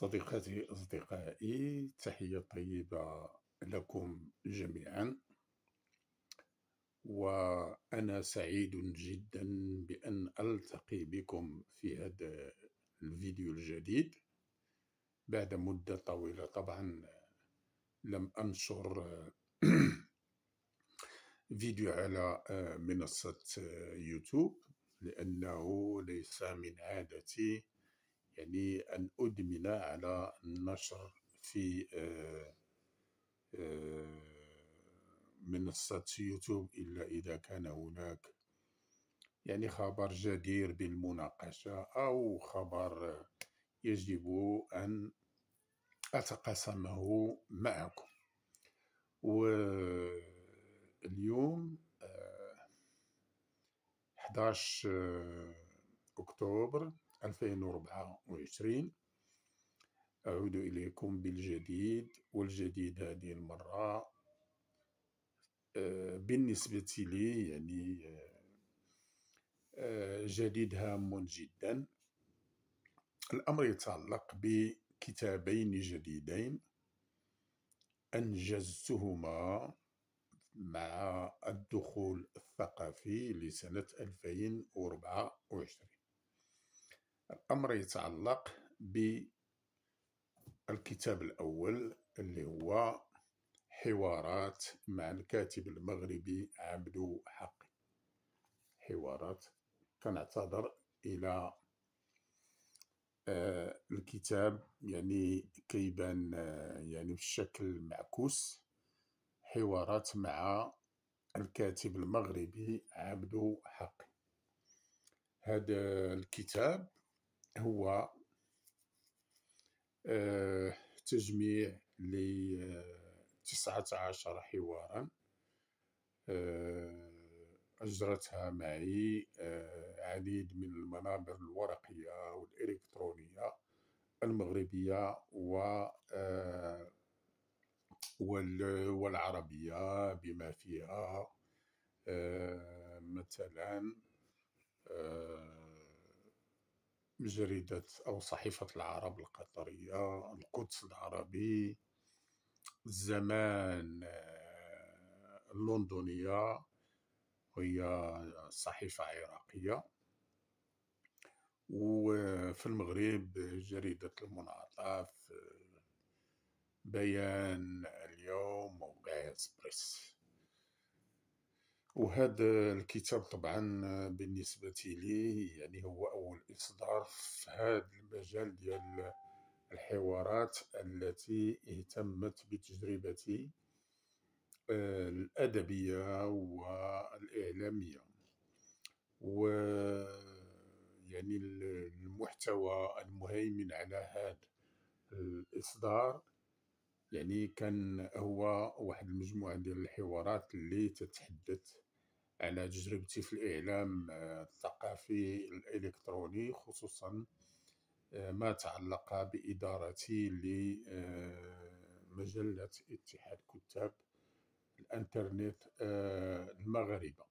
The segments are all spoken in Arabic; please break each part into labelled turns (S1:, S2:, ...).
S1: صديقاتي أصدقائي تحية طيبة لكم جميعا. وأنا سعيد جدا بأن ألتقي بكم في هذا الفيديو الجديد. بعد مدة طويلة طبعا لم أنشر فيديو على منصة يوتيوب لأنه ليس من عادتي يعني أن أدمن على النشر في آه، آه، منصة يوتيوب إلا إذا كان هناك يعني خبر جدير بالمناقشة أو خبر يجب أن أتقاسمه معكم. واليوم 11 آه، أكتوبر 2024 أعود إليكم بالجديد والجديد هذه المرة آه، بالنسبة لي يعني آه، جديد هام جدا. الأمر يتعلق بكتابين جديدين أنجزتهما مع الدخول الثقافي لسنة 2024 الأمر يتعلق بالكتاب الأول اللي هو حوارات مع الكاتب المغربي عبدو حقي حوارات كنعتذر إلى آه الكتاب يعني كيبان آه يعني بشكل معكوس. حوارات مع الكاتب المغربي عبدو حقي هذا الكتاب هو آه، تجميع لتسعة عشر حوارا. آه، أجرتها معي آه، عديد من المنابر الورقية والإلكترونية المغربية و والعربية بما فيها. مثلا جريدة أو صحيفة العرب القطرية القدس العربي الزمان آه، اللندنية وهي صحيفة عراقية. وفي المغرب جريدة المنعطف بيان اليوم موقع اسبريس وهذا الكتاب طبعا بالنسبة لي يعني هو أول إصدار في هذا المجال ديال الحوارات التي اهتمت بتجربتي آه، الأدبية والإعلامية. و يعني المحتوى المهيمن على هذا الإصدار يعني كان هو واحد المجموعة ديال الحوارات اللي تتحدث على تجربتي في الإعلام آه، الثقافي الإلكتروني خصوصا آه، ما تعلق بإدارتي لمجلة اتحاد كتاب الإنترنت آه، المغاربة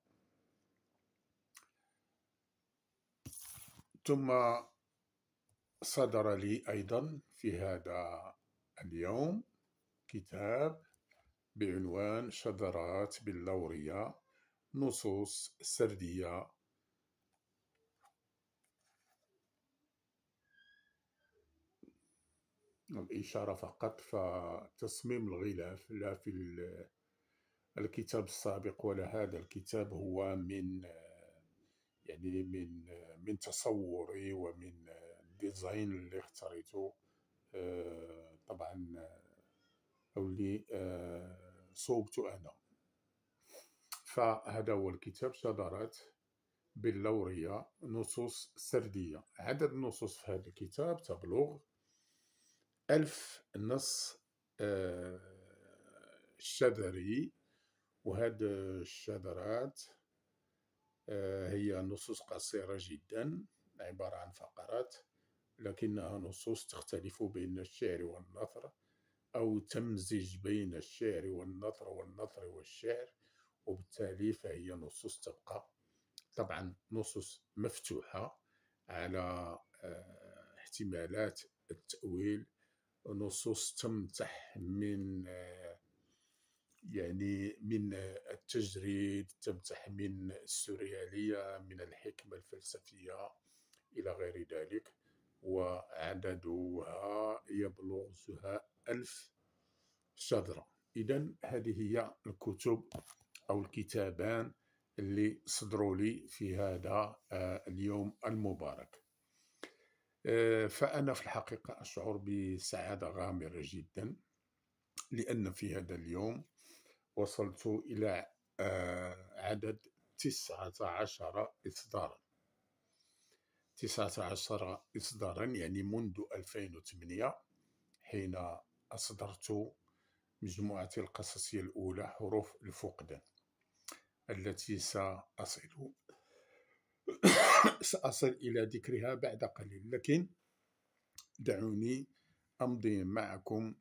S1: ثم صدر لي أيضا في هذا اليوم كتاب بعنوان شذرات باللورية. نصوص سردية. الإشارة فقط فتصميم الغلاف لا في الكتاب السابق ولا هذا الكتاب هو من يعني من من تصوري ومن الديزاين اللي اختاريته. طبعا أو اللي صوبته أنا. فهذا هو الكتاب شذرات باللورية نصوص سردية. عدد النصوص في هذا الكتاب تبلغ ألف نص آه، شذري. وهذه الشذرات آه، هي نصوص قصيرة جدا عبارة عن فقرات لكنها نصوص تختلف بين الشعر والنثر أو تمزج بين الشعر والنثر والنثر والشعر. وبالتالي فهي نصوص تبقى طبعا نصوص مفتوحة على آه، احتمالات التأويل. نصوص تمتح من يعني من التجريد تمتح من السوريالية من الحكمة الفلسفية إلى غير ذلك وعددها يبلغ ألف شذرة. إذا هذه هي الكتب أو الكتابان اللي صدروا لي في هذا آه، اليوم المبارك. آه، فأنا في الحقيقة أشعر بسعادة غامرة جدا لأن في هذا اليوم وصلت إلى آه، عدد تسعة عشر إصدارا. تسعة عشر إصدارا يعني منذ 2008 حين أصدرت مجموعتي القصصية الأولى حروف الفقدان. التي سأصل. سأصل إلى ذكرها بعد قليل لكن دعوني أمضي معكم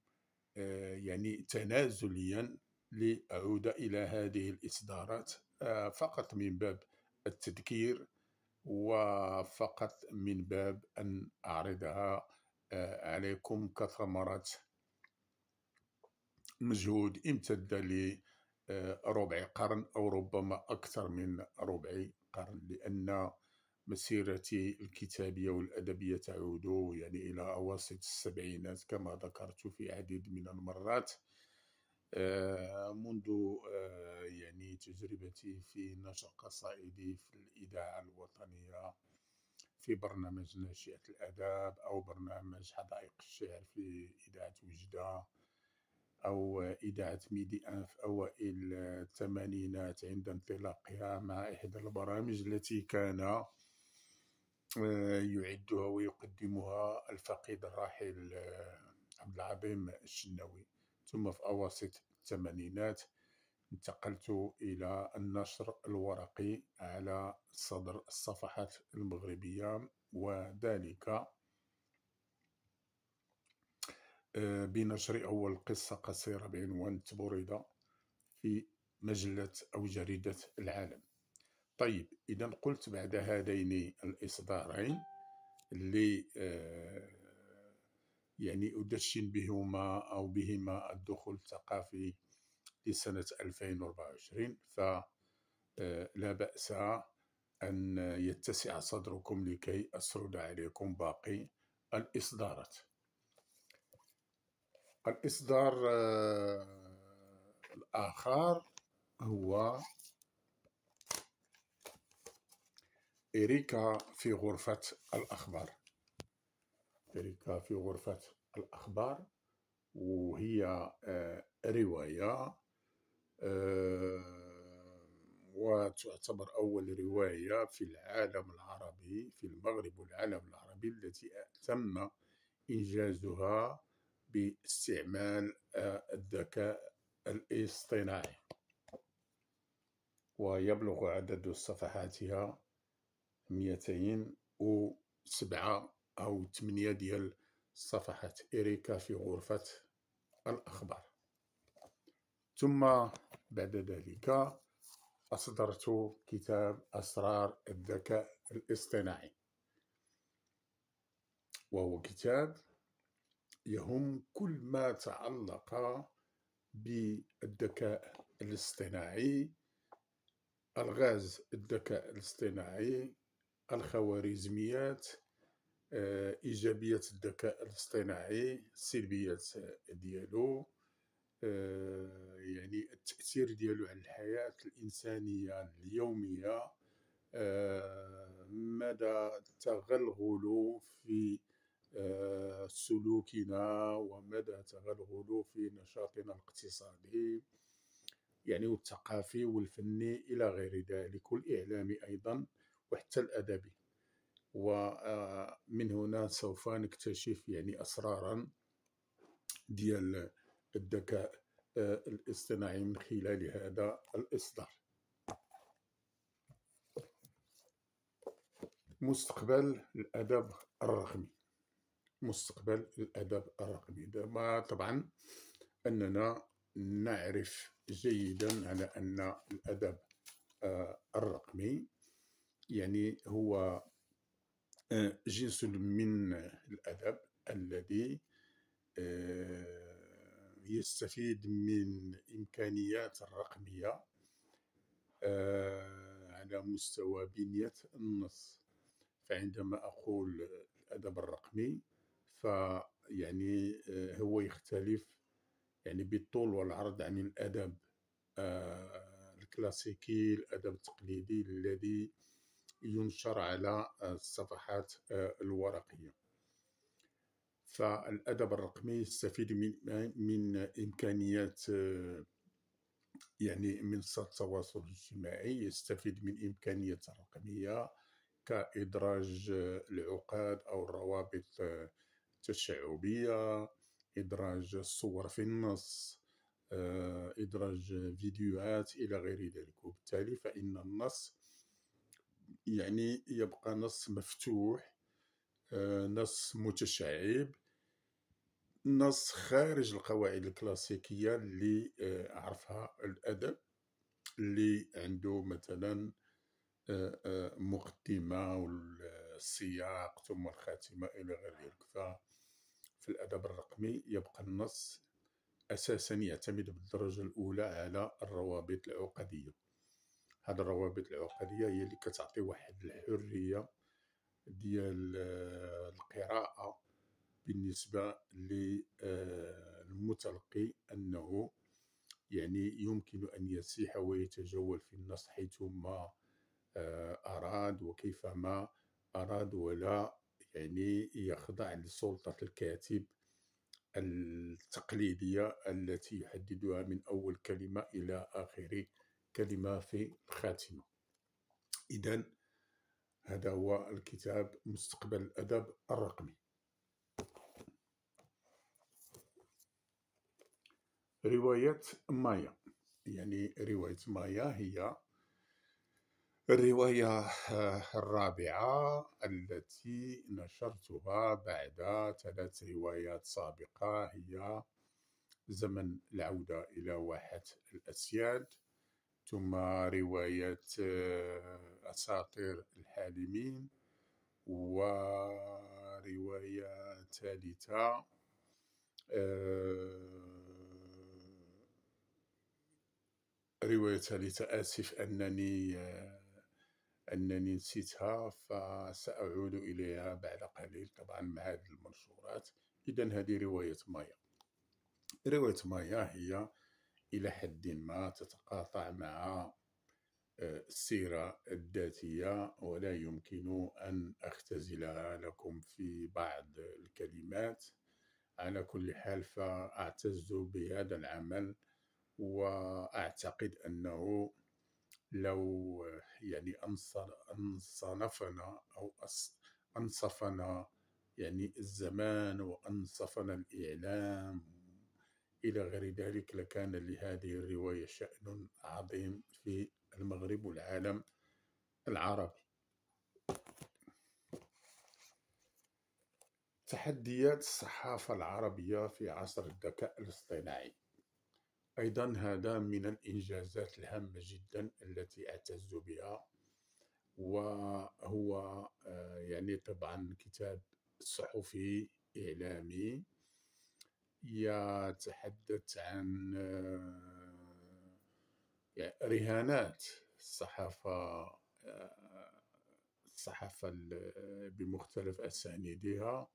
S1: آه، يعني تنازليا لأعود إلى هذه الإصدارات آه، فقط من باب التذكير وفقط من باب أن أعرضها آه، عليكم كثمرة مجهود امتد لربع قرن أو ربما أكثر من ربع قرن لأن مسيرتي الكتابية والأدبية تعود يعني إلى أواسط السبعينات كما ذكرت في عديد من المرات. آه، منذ آه، يعني تجربتي في نشر قصائدي في الإذاعة الوطنية في برنامج ناشئة الأدب أو برنامج حدائق الشعر في إذاعة وجدة. أو إذاعة ميدي أنف أوائل الثمانينات عند انطلاقها مع إحدى البرامج التي كان آه، يعدها ويقدمها الفقيد الراحل عبد العظيم الشناوي. ثم في أواسط الثمانينات انتقلت إلى النشر الورقي على صدر الصفحات المغربية وذلك آه، بنشر أول قصة قصيرة بعنوان تبوردة في مجلة أو جريدة العالم. طيب إذا قلت بعد هذين الإصدارين اللي آه، يعني أدشن بهما أو بهما الدخول الثقافي لسنة 2024 فلا آه، بأس أن يتسع صدركم لكي أسرد عليكم باقي الإصدارات. الإصدار آه، الآخر هو إريكا في غرفة الأخبار. إريكا في غرفة الأخبار وهي آه، رواية آه، وتعتبر أول رواية في العالم العربي في المغرب والعالم العربي التي تم إنجازها باستعمال آه، الذكاء الاصطناعي. ويبلغ عدد صفحاتها 207 أو 8 ديال صفحات إريكا في غرفة الأخبار. ثم بعد ذلك أصدرت كتاب أسرار الذكاء الاصطناعي. وهو كتاب يهم كل ما تعلق بالذكاء الاصطناعي ألغاز الذكاء الاصطناعي الخوارزميات آه، إيجابيات الذكاء الاصطناعي سلبيات ديالو آه، يعني التأثير ديالو على الحياة الإنسانية اليومية. آه، مدى تغلغل في سلوكنا ومدى تغلغل في نشاطنا الاقتصادي يعني والثقافي والفني إلى غير ذلك والإعلامي أيضا وحتى الأدبي. ومن هنا سوف نكتشف يعني أسرارا ديال الذكاء الاصطناعي من خلال هذا الإصدار. مستقبل الأدب الرقمي مستقبل الأدب الرقمي. دابا طبعا أننا نعرف جيدا على أن الأدب آه، الرقمي يعني هو آه، جنس من الأدب الذي يستفيد من إمكانيات الرقمية على مستوى بنية النص. فعندما أقول الأدب الرقمي فيعني هو يختلف يعني بالطول والعرض عن الأدب الكلاسيكي الأدب التقليدي الذي ينشر على الصفحات الورقية. فالأدب الرقمي يستفيد من من إمكانيات يعني منصات التواصل الاجتماعي يستفيد من إمكانيات الرقمية كإدراج العقاد أو الروابط التشعبية إدراج الصور في النص إدراج فيديوهات إلى غير ذلك. وبالتالي فإن النص يعني يبقى نص مفتوح نص متشعب نص خارج القواعد الكلاسيكية اللي عرفها الأدب اللي عنده مثلا مقدمة والسياق ثم الخاتمة إلى غير ذلك. ففي الأدب الرقمي يبقى النص أساسا يعتمد بالدرجة الأولى على الروابط العقدية. هاد الروابط العقدية هي اللي كتعطي واحد الحرية ديال القراءة بالنسبة للمتلقي أنه يعني يمكن أن يسيح ويتجول في النص حيثما أراد وكيفما أراد ولا يعني يخضع لسلطة الكاتب التقليدية التي يحددها من أول كلمة إلى آخر كلمة في الخاتمة. إذا هذا هو الكتاب مستقبل الأدب الرقمي. رواية مايا يعني رواية مايا هي الرواية الرابعة التي نشرتها بعد ثلاث روايات سابقة هي زمن العودة إلى واحة الأسياد ثم رواية أساطير الحالمين ورواية ثالثة رواية ثالثة آسف أنني أنني نسيتها فسأعود إليها بعد قليل طبعا مع هذه المنشورات. إذا هذه رواية مايا. رواية مايا هي إلى حد ما تتقاطع مع السيرة الذاتية ولا يمكن أن أختزلها لكم في بعض الكلمات. على كل حال فأعتز بهذا العمل وأعتقد أنه لو يعني أنصنفنا أو أنصفنا يعني الزمان وأنصفنا الإعلام إلى غير ذلك لكان لهذه الرواية شأن عظيم في المغرب والعالم العربي. تحديات الصحافة العربية في عصر الذكاء الاصطناعي. أيضا هذا من الإنجازات الهامة جدا التي أعتز بها وهو آه، يعني طبعا كتاب صحفي إعلامي يتحدث عن آه، رهانات الصحافة آه، الصحافة بمختلف أسانيدها.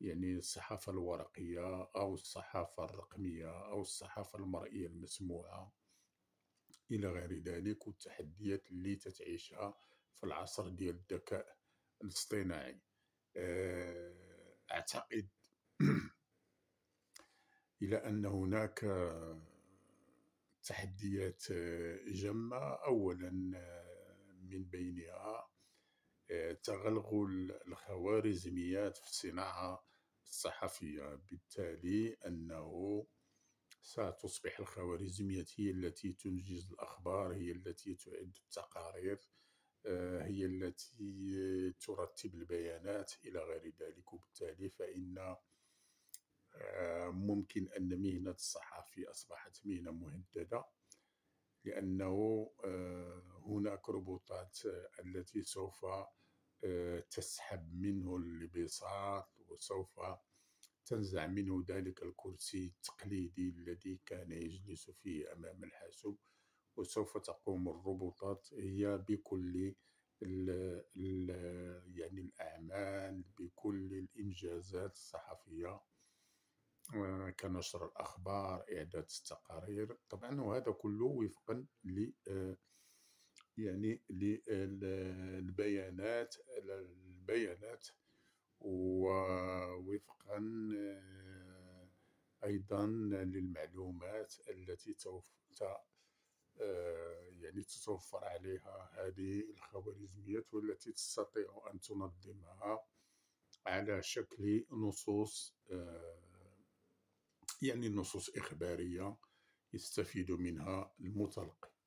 S1: يعني الصحافة الورقية أو الصحافة الرقمية أو الصحافة المرئية المسموعة إلى غير ذلك والتحديات اللي تتعيشها في العصر ديال الذكاء الاصطناعي. آه، أعتقد إلى أن هناك تحديات جمة أولا من بينها تغلغل الخوارزميات في الصناعة الصحفية بالتالي أنه ستصبح الخوارزميات هي التي تنجز الأخبار هي التي تعد التقارير آه، هي التي ترتب البيانات إلى غير ذلك. وبالتالي فإن آه، ممكن أن مهنة الصحفي أصبحت مهنة مهددة لأنه آه، هناك ربوطات التي سوف تسحب منه الانبساط وسوف تنزع منه ذلك الكرسي التقليدي الذي كان يجلس فيه أمام الحاسوب وسوف تقوم الروبوتات هي بكل ال ال يعني الأعمال بكل الإنجازات الصحفية كنشر الأخبار إعداد التقارير. طبعا وهذا كله وفقا ل يعني للبيانات البيانات ووفقا أيضا للمعلومات التي يعني تتوفر عليها هذه الخوارزميات والتي تستطيع أن تنظمها على شكل نصوص يعني نصوص إخبارية يستفيد منها المتلقي.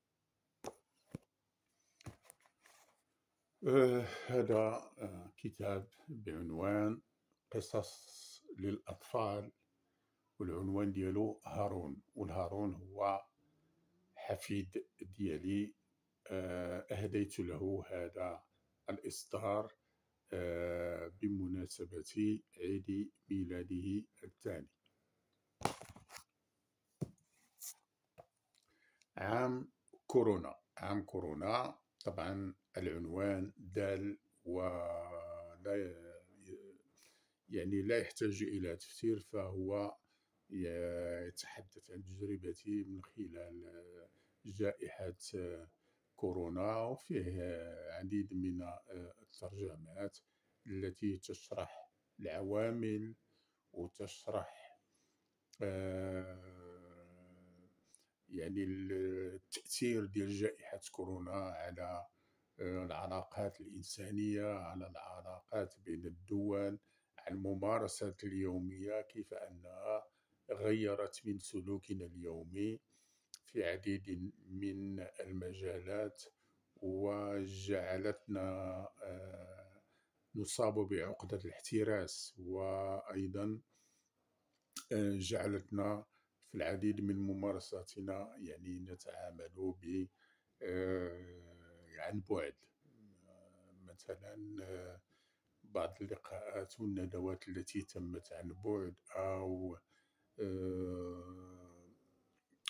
S1: آه هذا آه كتاب بعنوان قصص للأطفال والعنوان ديالو هارون والهارون هو حفيد ديالي. آه أهديت له هذا الإصدار بمناسبة عيد ميلاده الثاني. عام كورونا عام كورونا. طبعا العنوان دال ولا يعني لا يحتاج إلى تفسير فهو يتحدث عن تجربتي من خلال جائحة كورونا وفيه عديد من الترجمات التي تشرح العوامل وتشرح يعني التأثير ديال جائحة كورونا على آه، العلاقات الإنسانية على العلاقات بين الدول على الممارسات اليومية كيف أنها غيرت من سلوكنا اليومي في عديد من المجالات وجعلتنا آه، نصاب بعقدة الاحتراس وأيضا آه، جعلتنا في العديد من ممارساتنا يعني نتعامل ب آه، عن بعد. مثلا بعض اللقاءات والندوات التي تمت عن بعد أو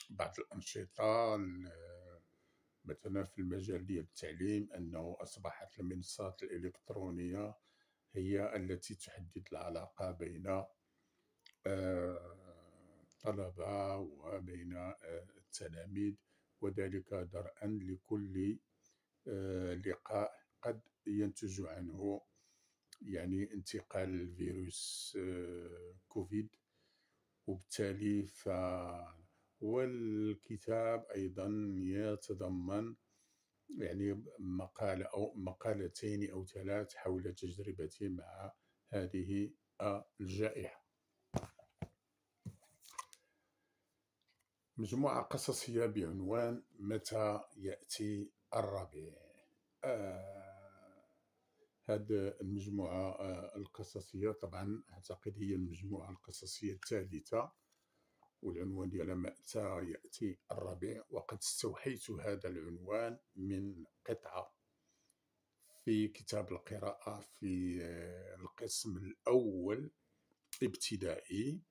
S1: بعض الأنشطة مثلا في المجال ديال التعليم أنه أصبحت المنصات الإلكترونية هي التي تحدد العلاقة بين الطلبة وبين التلاميذ وذلك درءا لكل لقاء قد ينتج عنه يعني انتقال الفيروس آه، كوفيد. وبالتالي ف والكتاب أيضا يتضمن يعني مقالة أو مقالتين أو ثلاث حول تجربتي مع هذه الجائحة. مجموعة قصصية بعنوان متى يأتي الربيع آه هذه المجموعة آه القصصية. طبعا أعتقد هي المجموعة القصصية الثالثة والعنوان ديالها متى يأتي الربيع وقد استوحيت هذا العنوان من قطعة في كتاب القراءة في آه القسم الأول ابتدائي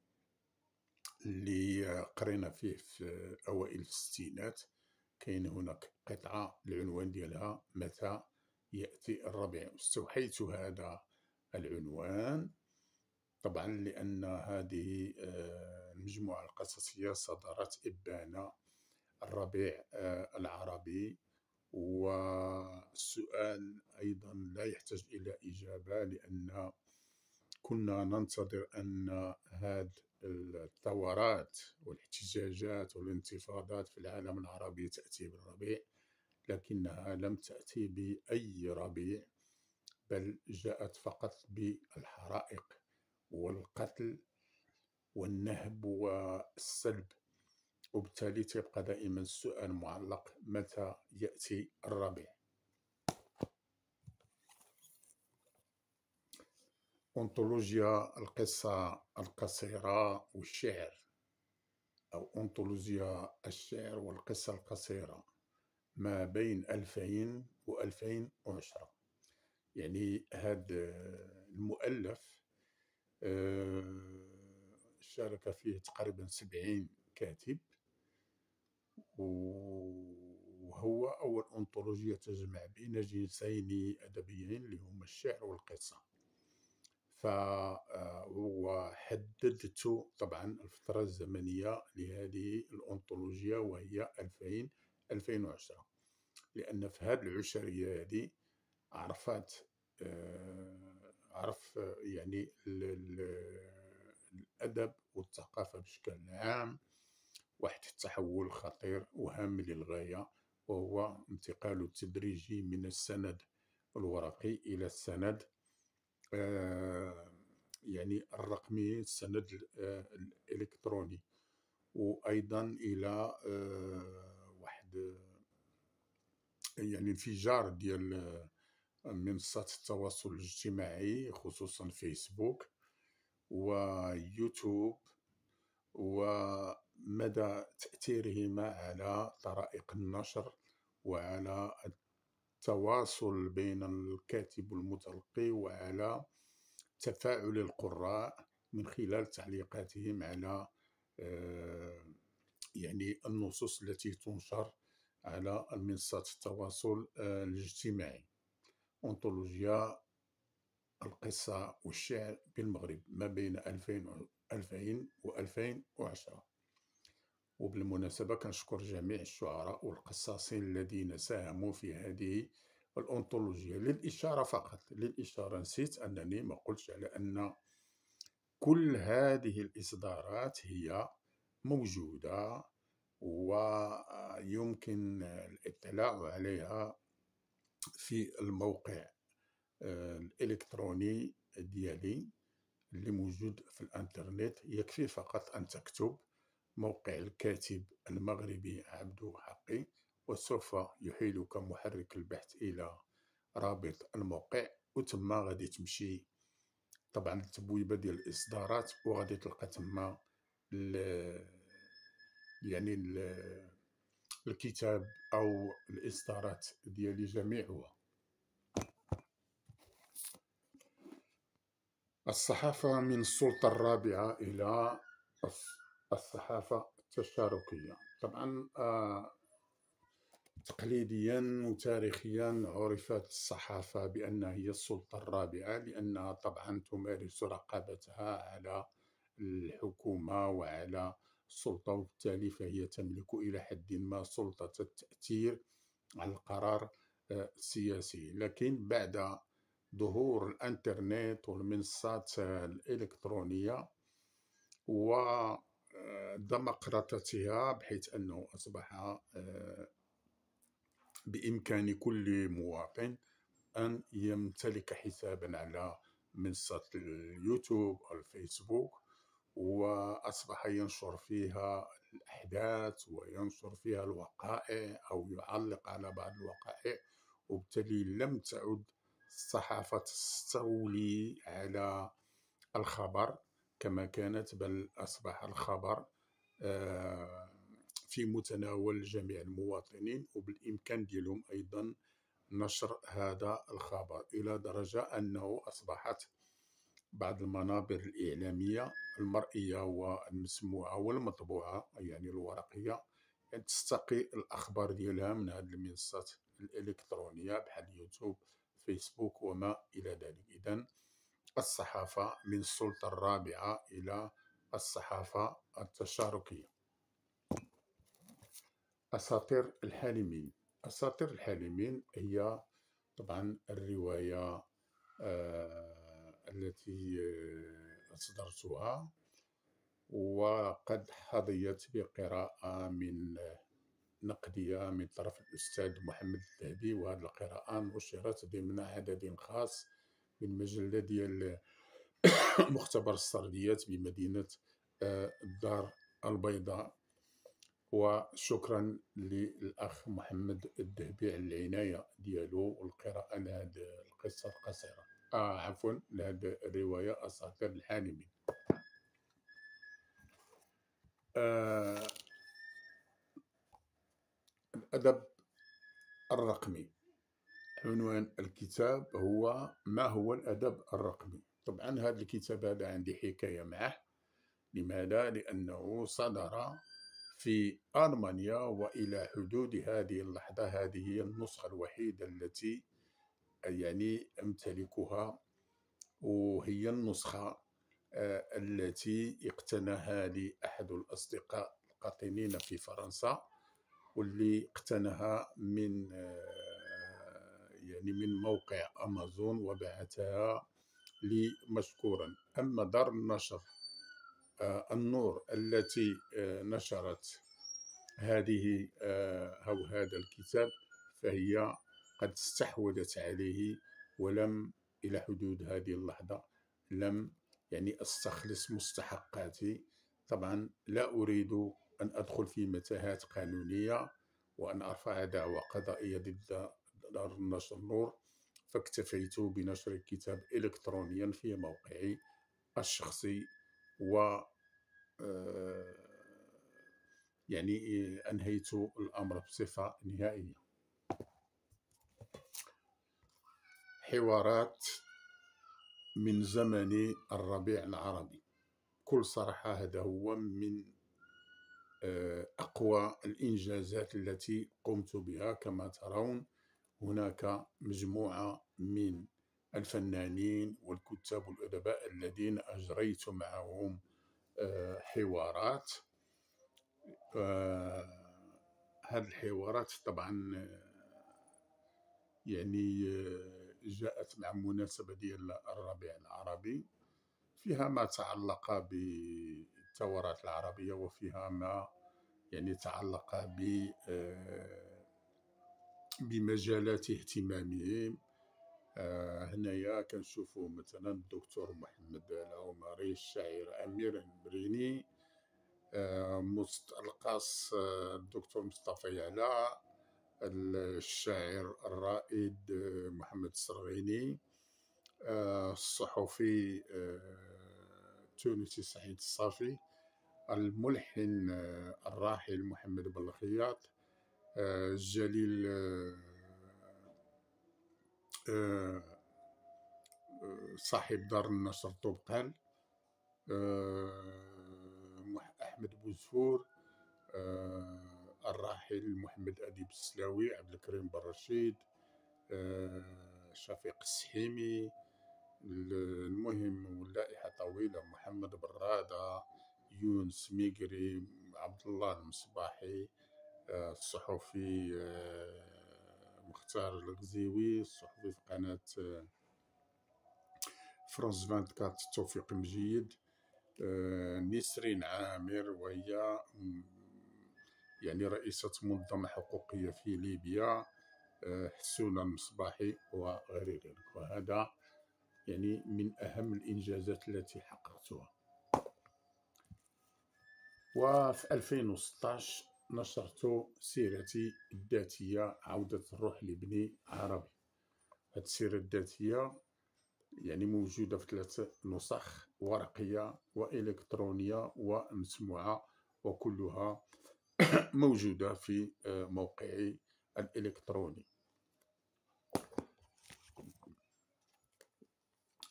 S1: اللي قرينا فيه في أوائل الستينات. كاين هناك قطعة العنوان ديالها متى يأتي الربيع. استوحيت هذا العنوان طبعا لأن هذه آه، المجموعة القصصية صدرت إبان الربيع آه، العربي. والسؤال أيضا لا يحتاج إلى إجابة لأن كنا ننتظر أن هذا الثورات والاحتجاجات والانتفاضات في العالم العربي تأتي بالربيع لكنها لم تأتي بأي ربيع بل جاءت فقط بالحرائق والقتل والنهب والسلب. وبالتالي تبقى دائما السؤال معلق متى يأتي الربيع؟ أنطولوجيا القصة القصيرة والشعر أو أنطولوجيا الشعر والقصة القصيرة ما بين ألفين وألفين وعشرة. يعني هذا المؤلف آه، شارك فيه تقريبا سبعين كاتب وهو أول أنطولوجيا تجمع بين جنسين أدبيين اللي هما الشعر والقصة. فهو حددت طبعا الفترة الزمنية لهذه الأنطولوجيا وهي 2000 2010 لأن في هذه العشرية هذه عرفات آه، عرف يعني الأدب والثقافة بشكل عام واحد التحول خطير وهام للغاية وهو انتقال التدريجي من السند الورقي إلى السند آه، يعني الرقمي السند آه، الإلكتروني وأيضا إلى واحد يعني انفجار ديال منصات التواصل الاجتماعي خصوصا فيسبوك ويوتيوب ومدى تأثيرهما على طرائق النشر وعلى التواصل بين الكاتب والمتلقي وعلى تفاعل القراء من خلال تعليقاتهم على آه، يعني النصوص التي تنشر على منصات التواصل آه، الاجتماعي. أنطولوجيا القصة والشعر بالمغرب ما بين 2000 2000 و 2010 وبالمناسبة كنشكر جميع الشعراء والقصاصين الذين ساهموا في هذه الأنطولوجيا للإشارة فقط للإشارة نسيت أنني ما قلتش على أن كل هذه الإصدارات هي موجودة ويمكن الاطلاع عليها في الموقع آه، الإلكتروني ديالي اللي موجود في الإنترنت. يكفي فقط أن تكتب موقع الكاتب المغربي عبدو حقي وسوف يحيلك محرك البحث إلى رابط الموقع وتما غادي تمشي. طبعا التبويبة ديال الإصدارات وغادي تلقى تما يعني الكتاب أو الإصدارات ديالي جميعها الصحافة من السلطة الرابعة إلى الصحافة التشاركية. طبعا آه تقليديا وتاريخيا عرفت الصحافة بأنها هي السلطة الرابعة لأنها طبعا تمارس رقابتها على الحكومة وعلى السلطة وبالتالي فهي تملك إلى حد ما سلطة التأثير على القرار آه، السياسي. لكن بعد ظهور الإنترنت والمنصات الإلكترونية ودمقراطتها بحيث أنه أصبح آه، بإمكان كل مواطن أن يمتلك حسابا على منصة اليوتيوب أو الفيسبوك وأصبح ينشر فيها الأحداث وينشر فيها الوقائع أو يعلق على بعض الوقائع وبالتالي لم تعد الصحافة تستولي على الخبر. كما كانت بل أصبح الخبر آه، في متناول جميع المواطنين وبالإمكان ديالهم أيضا نشر هذا الخبر إلى درجة أنه أصبحت بعض المنابر الإعلامية المرئية والمسموعة والمطبوعة يعني الورقية يعني تستقي الأخبار ديالها من هذه المنصات الإلكترونية بحال يوتيوب فيسبوك وما إلى ذلك. إذا الصحافة من السلطة الرابعة إلى الصحافة التشاركية. أساطير الحالمين. أساطير الحالمين هي طبعا الرواية آه التي آه، أصدرتها. وقد حظيت بقراءة من نقدية من طرف الأستاذ محمد الذهبي. وهذه القراءة نشرت ضمن عدد خاص من مجلة ديال مختبر السرديات بمدينة آه، الدار البيضاء. وشكرا للأخ محمد الذهبي على العناية ديالو والقراءة لهذه القصة القصيرة. آه عفوا لهذه الرواية أساطير الحالمين آه الأدب الرقمي. عنوان الكتاب هو ما هو الأدب الرقمي. طبعا هذا الكتاب هذا عندي حكاية معه. لماذا؟ لأنه صدر في ألمانيا وإلى حدود هذه اللحظة. هذه هي النسخة الوحيدة التي يعني أمتلكها وهي النسخة آه، التي اقتناها لي أحد الأصدقاء القاطنين في فرنسا واللي اقتناها من آه، يعني من موقع أمازون وبعثها لي مشكورا. أما دار النشر آه، النور التي نشرت هذه أو هذا الكتاب فهي قد استحوذت عليه ولم إلى حدود هذه اللحظة لم يعني أستخلص مستحقاتي. طبعا لا أريد أن أدخل في متاهات قانونية وأن أرفع دعوى قضائية ضد دار النشر النور فاكتفيت بنشر الكتاب إلكترونيا في موقعي الشخصي و آه، يعني أنهيت الأمر بصفة نهائية. حوارات من زمن الربيع العربي. بكل صراحة هذا هو من آه، أقوى الإنجازات التي قمت بها كما ترون. هناك مجموعة من الفنانين والكتاب والأدباء الذين أجريت معهم آه، حوارات. هذه الحوارات طبعا يعني جاءت مع مناسبة ديال الربيع العربي. فيها ما تعلق بالثورات العربية وفيها ما يعني تعلق ب آه، بمجالات اهتمامهم. آه، هنايا كنشوفوا مثلا الدكتور محمد العمري الشاعر أمير المريني. آه، القاص الدكتور مصطفى يعلى. الشاعر الرائد محمد السرغيني آه، الصحفي التونسي آه، سعيد الصافي. الملحن آه، الراحل محمد بن الخياط. الجليل صاحب دار النشر طبقان أحمد بوزفور الراحل محمد أديب السلاوي عبد الكريم بن رشيد آه، شفيق السحيمي المهم واللائحة طويلة محمد برادة يونس ميقري عبد الله المصباحي آه، الصحفي آه، مختار الغزيوي الصحفي في قناة فرانس 24 توفيق مجيد نسرين عامر وهي يعني رئيسة منظمة حقوقية في ليبيا آه، حسونة المصباحي وغير ذلك وهذا يعني من أهم الإنجازات التي حققتها. وفي 2016 نشرت سيرتي الذاتية عودة الروح لابني عربي. هذه السيرة الذاتية يعني موجودة في ثلاث نسخ ورقية وإلكترونية ومسموعة وكلها موجودة في آه، موقعي الإلكتروني.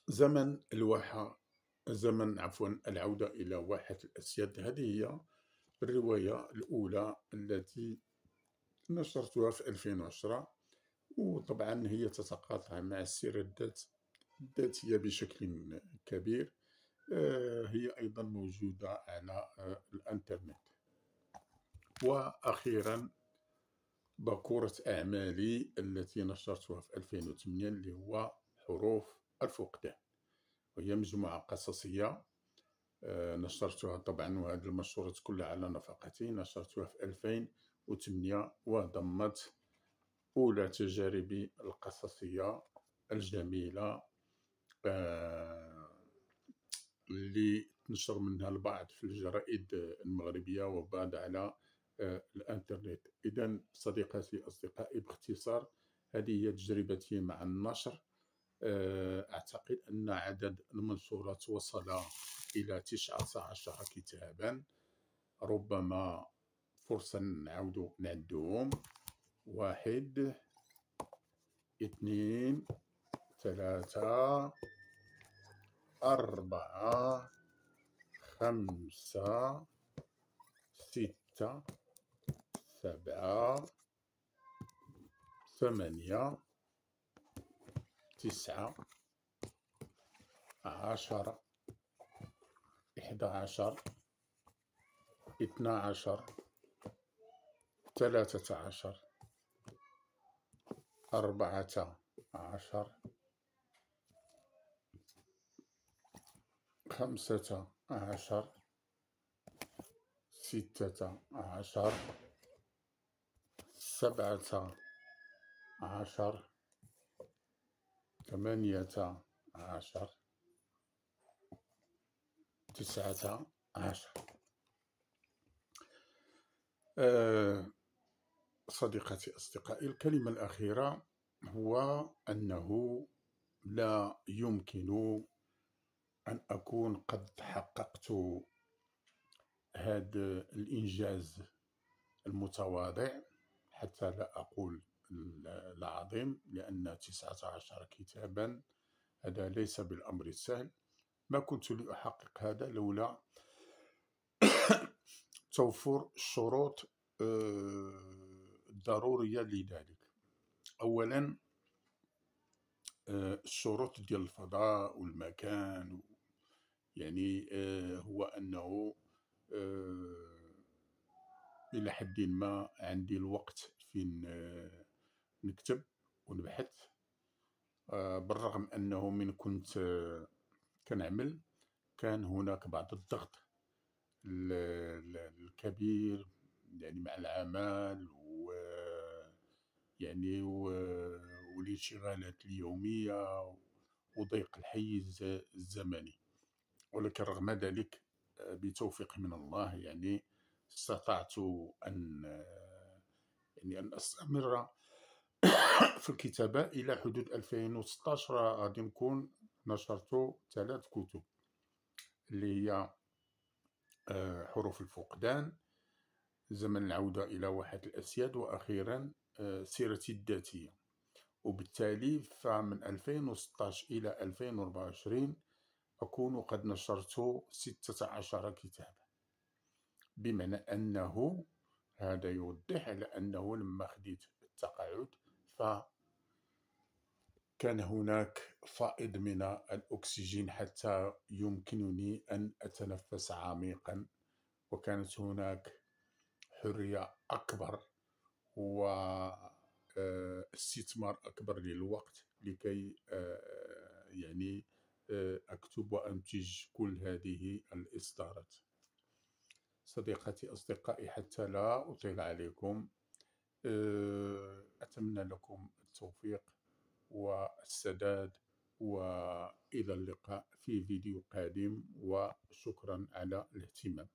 S1: زمن الواحة زمن عفوا العودة إلى واحة الأسياد هذه هي الرواية الأولى التي نشرتها في 2010 وطبعا هي تتقاطع مع السيرة الذات الذاتية بشكل كبير. آه، هي أيضا موجودة على آه، الإنترنت. وأخيرا باكورة أعمالي التي نشرتها في 2008 اللي هو حروف الفقدان. وهي مجموعة قصصية نشرتها طبعا وهذه المنشورات كلها على نفقتي نشرتها في 2008 وضمت أولى تجاربي القصصية الجميلة آه، اللي تنشر منها البعض في الجرائد المغربية وبعض على الإنترنت. اذا صديقاتي أصدقائي باختصار هذه هي تجربتي مع النشر. آه، أعتقد أن عدد المنشورات وصل إلى 19 كتابا. ربما فرصة نعود نعدهم. واحد اثنين ثلاثة أربعة خمسة ستة سبعة ثمانية. تسعة عشرة إحدى عشر اثنا عشر ثلاثة عشر أربعة عشر خمسة عشر ستة عشر سبعة عشر ثمانية عشر. تسعة عشر. أه صديقتي أصدقائي الكلمة الأخيرة هو أنه لا يمكن أن أكون قد حققت هذا الإنجاز المتواضع حتى لا أقول العظيم لأن تسعة عشر كتابا هذا ليس بالأمر السهل. ما كنت لأحقق هذا؟ لولا توفر الشروط آه، الضرورية لذلك. أولا آه، الشروط ديال الفضاء والمكان يعني آه، هو أنه إلى حد ما عندي الوقت فين نكتب ونبحث. بالرغم أنه من كنت كنعمل كان هناك بعض الضغط الكبير يعني مع العمل و يعني والانشغالات اليومية وضيق الحيز الزمني. ولكن رغم ذلك بتوفيق من الله يعني استطعت أن يعني أن أستمر في الكتابة إلى حدود 2016 غادي نكون نشرت ثلاث كتب اللي هي آه، حروف الفقدان زمن العودة إلى واحة الأسياد وأخيرا آه، سيرتي الذاتية. وبالتالي فمن 2016 إلى 2024 أكون قد نشرت 16 كتابا. بمعنى أنه هذا يوضح على أنه لما خديت التقاعد ف كان هناك فائض من الأكسجين حتى يمكنني أن أتنفس عميقا وكانت هناك حرية أكبر واستثمار آه، أكبر للوقت لكي آه، يعني آه، أكتب وأنتج كل هذه الإصدارات. صديقاتي أصدقائي حتى لا أطيل عليكم. أتمنى لكم التوفيق والسداد وإلى اللقاء في فيديو قادم وشكرا على الاهتمام.